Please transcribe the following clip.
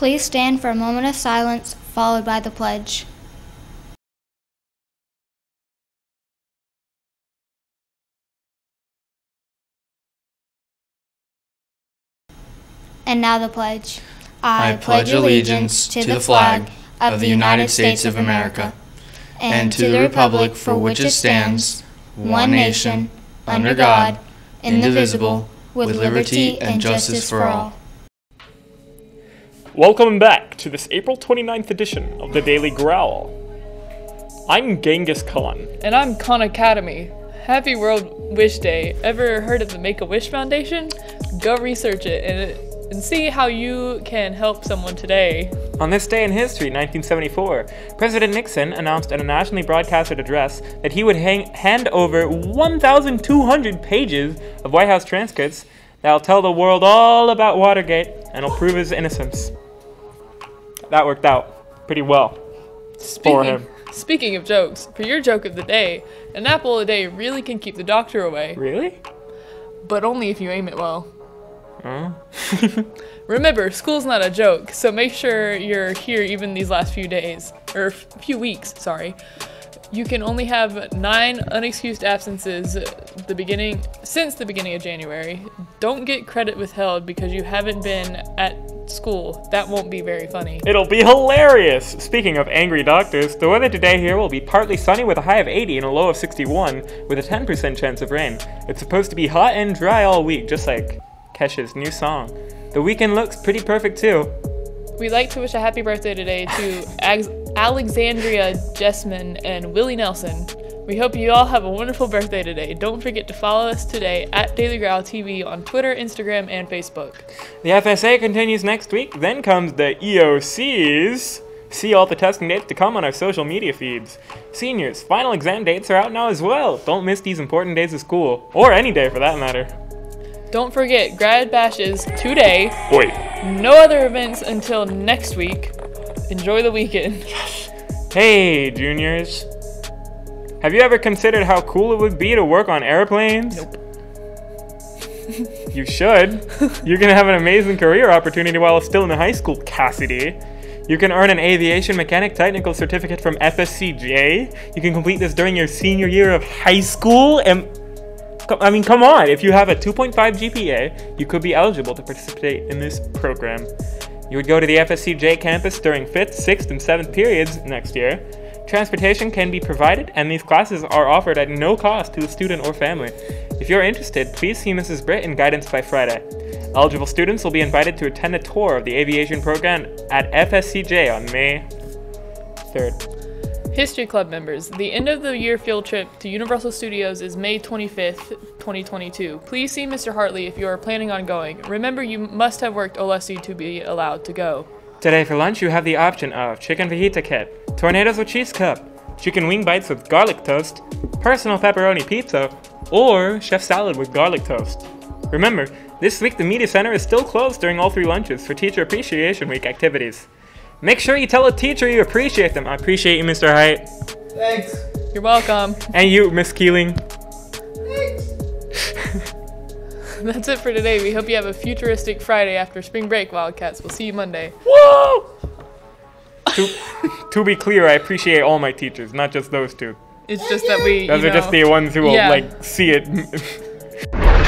Please stand for a moment of silence, followed by the pledge. And now the pledge. I pledge allegiance to the flag of the United States of America and to the republic for which it stands, one nation, under God, indivisible, with liberty and justice for all. Welcome back to this April 29th edition of the Daily Growl. I'm Genghis Khan. And I'm Khan Academy. Happy World Wish Day. Ever heard of the Make a Wish Foundation? Go research it and, and see how you can help someone today. On this day in history, 1974, President Nixon announced in a nationally broadcasted address that he would hang, hand over 1,200 pages of White House transcripts that'll tell the world all about Watergate and will prove his innocence. That worked out pretty well for Speaking, him. speaking of jokes, for your joke of the day, an apple a day really can keep the doctor away, Really? but only if you aim it well. Remember, school's not a joke, so make sure you're here even these last few days, or f- few weeks, sorry. You can only have nine unexcused absences the beginning since the beginning of January. Don't get credit withheld because you haven't been at school. That won't be very funny. It'll be hilarious! Speaking of angry doctors, the weather today here will be partly sunny with a high of 80 and a low of 61, with a 10% chance of rain. It's supposed to be hot and dry all week, just like Kesha's new song. The weekend looks pretty perfect too. We'd like to wish a happy birthday today to Alexandria Jessman and Willie Nelson. We hope you all have a wonderful birthday today. Don't forget to follow us today at Daily Growl TV on Twitter, Instagram, and Facebook. The FSA continues next week, then comes the EOCs. See all the testing dates to come on our social media feeds. Seniors, final exam dates are out now as well. Don't miss these important days of school, or any day for that matter. Don't forget, grad bashes today. Wait, No other events until next week. Enjoy the weekend. hey, juniors. Have you ever considered how cool it would be to work on airplanes? Nope. You should. You're gonna have an amazing career opportunity while still in high school, Cassidy. You can earn an aviation mechanic technical certificate from FSCJ. You can complete this during your senior year of high school. And I mean, come on! If you have a 2.5 GPA, you could be eligible to participate in this program. You would go to the FSCJ campus during 5th, 6th, and 7th periods next year. Transportation can be provided, and these classes are offered at no cost to the student or family. If you're interested, please see Mrs. Britt in guidance by Friday. Eligible students will be invited to attend a tour of the aviation program at FSCJ on May 3rd. History Club members, the end of the year field trip to Universal Studios is May 25th, 2022. Please see Mr. Hartley if you are planning on going. Remember, you must have worked OLSC to be allowed to go. Today for lunch, you have the option of chicken fajita kit, tornadoes with cheese cup, chicken wing bites with garlic toast, personal pepperoni pizza, or chef salad with garlic toast. Remember, this week the media center is still closed during all three lunches for Teacher Appreciation Week activities. Make sure you tell a teacher you appreciate them. I appreciate you, Mr. Hite. Thanks. You're welcome. And you, Miss Keeling. That's it for today. We hope you have a futuristic Friday after spring break, Wildcats. We'll see you Monday. Whoa! to, to be clear, I appreciate all my teachers, not just those two. It's just that we. Those are just the ones who will Yeah. like see it.